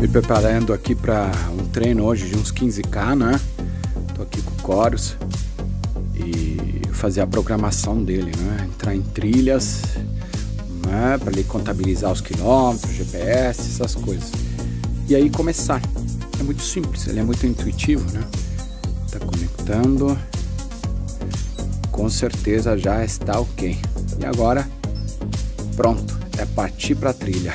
Me preparando aqui para um treino hoje de uns 15k, né? Tô aqui com o Chorus e fazer a programação dele, né? Entrar em trilhas, né? Para ele contabilizar os quilômetros, GPS, essas coisas. E aí começar. É muito simples, ele é muito intuitivo, né? Tá conectando. Com certeza já está ok. E agora, pronto, é partir para a trilha.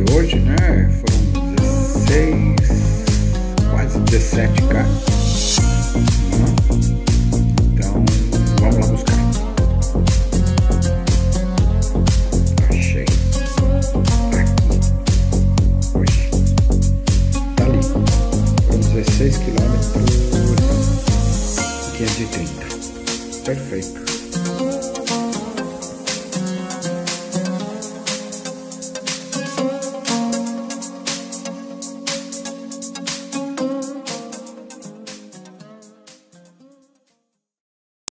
de hoje, né? Foram 16, quase 17k. Então, vamos lá buscar. Achei. Aqui. Hoje. Tá ali. Foram 16 quilômetros. 530. Perfeito.